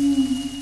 Hum.